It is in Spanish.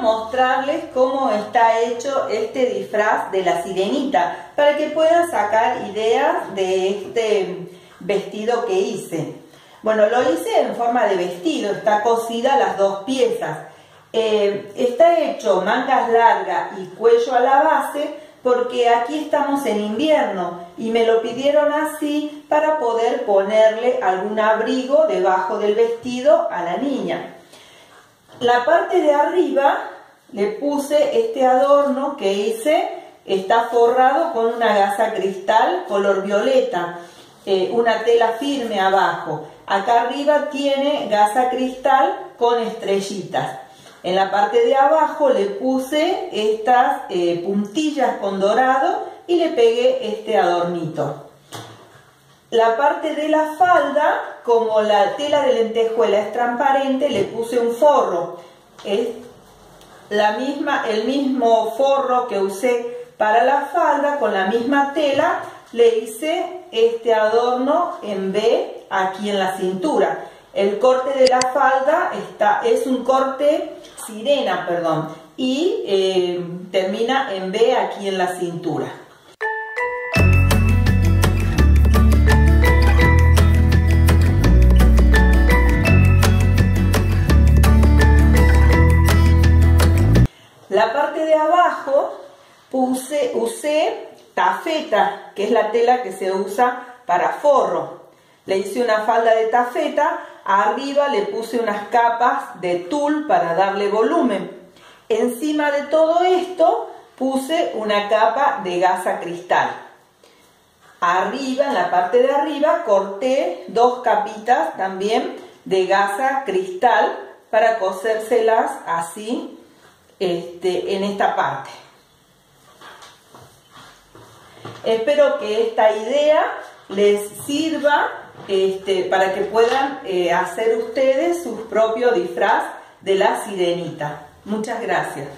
mostrarles cómo está hecho este disfraz de la sirenita para que puedan sacar ideas de este vestido que hice. Bueno, lo hice en forma de vestido, está cosida las dos piezas. Eh, está hecho mangas largas y cuello a la base porque aquí estamos en invierno y me lo pidieron así para poder ponerle algún abrigo debajo del vestido a la niña. La parte de arriba le puse este adorno que hice, está forrado con una gasa cristal color violeta, eh, una tela firme abajo. Acá arriba tiene gasa cristal con estrellitas. En la parte de abajo le puse estas eh, puntillas con dorado y le pegué este adornito. La parte de la falda, como la tela de lentejuela es transparente, le puse un forro. Es la misma, el mismo forro que usé para la falda, con la misma tela, le hice este adorno en B aquí en la cintura. El corte de la falda está, es un corte sirena, perdón, y eh, termina en B aquí en la cintura. De abajo puse, usé tafeta, que es la tela que se usa para forro. Le hice una falda de tafeta, arriba le puse unas capas de tul para darle volumen. Encima de todo esto puse una capa de gasa cristal. Arriba, en la parte de arriba, corté dos capitas también de gasa cristal para cosérselas así este, en esta parte. Espero que esta idea les sirva este, para que puedan eh, hacer ustedes su propio disfraz de la sirenita. Muchas gracias.